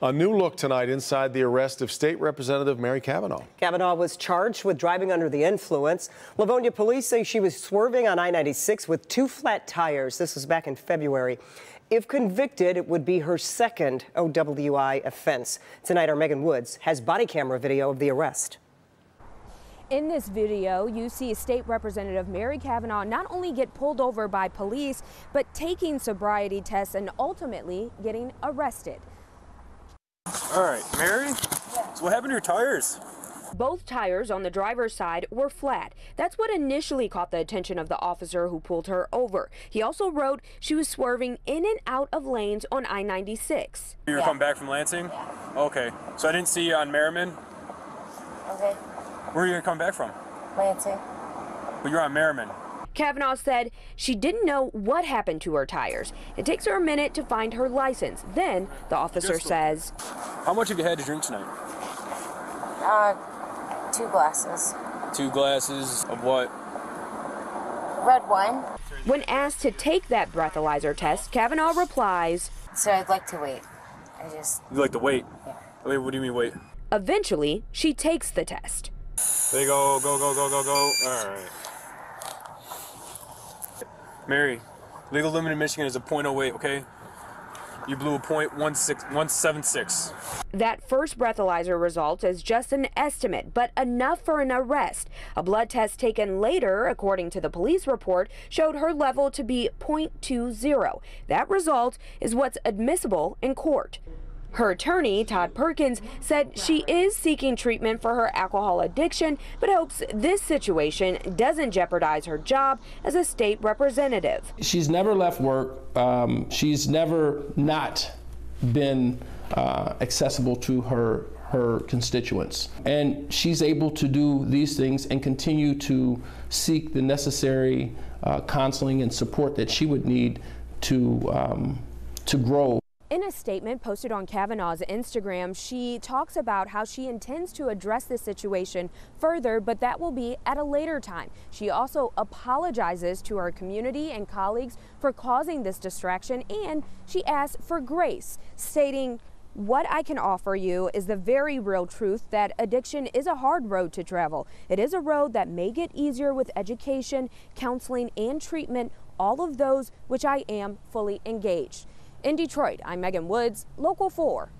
A new look tonight inside the arrest of State Representative Mary Cavanagh. Cavanagh was charged with driving under the influence. Livonia police say she was swerving on I 96 with two flat tires. This was back in February. If convicted, it would be her second OWI offense. Tonight, our Megan Woods has body camera video of the arrest. In this video, you see State Representative Mary Cavanagh not only get pulled over by police, but taking sobriety tests and ultimately getting arrested. All right, Mary, so what happened to your tires? Both tires on the driver's side were flat. That's what initially caught the attention of the officer who pulled her over. He also wrote she was swerving in and out of lanes on I 96. You were Yeah. coming back from Lansing? Yeah. Okay, so I didn't see you on Merriman. Okay. Where are you coming back from? Lansing. Well, you're on Merriman. Cavanagh said she didn't know what happened to her tires. It takes her a minute to find her license. Then the officer says, How much have you had to drink tonight? Uh, two glasses. Two glasses of what? Red wine. when asked to take that breathalyzer test, Cavanagh replies, So I'd like to wait. I just. You like to wait? Yeah. Wait, what do you mean wait? eventually, she takes the test. There you go, go, go, go, go, go. All right. Mary, legal limit in Michigan is a .08, okay? You blew a .16 .176. That first breathalyzer result is just an estimate, but enough for an arrest. A blood test taken later, according to the police report, showed her level to be .20. That result is what's admissible in court. Her attorney, Todd Perkins, said she is seeking treatment for her alcohol addiction, but hopes this situation doesn't jeopardize her job as a state representative. She's never left work. Um, she's never not been uh, accessible to her her constituents, and she's able to do these things and continue to seek the necessary uh, counseling and support that she would need to um, to grow. Statement posted on Cavanagh's Instagram, she talks about how she intends to address this situation further, but that will be at a later time. She also apologizes to her community and colleagues for causing this distraction, and she asks for grace, stating, what I can offer you is the very real truth that addiction is a hard road to travel. It is a road that may get easier with education, counseling, and treatment, all of those which I am fully engaged. In Detroit, I'm Megan Woods, Local 4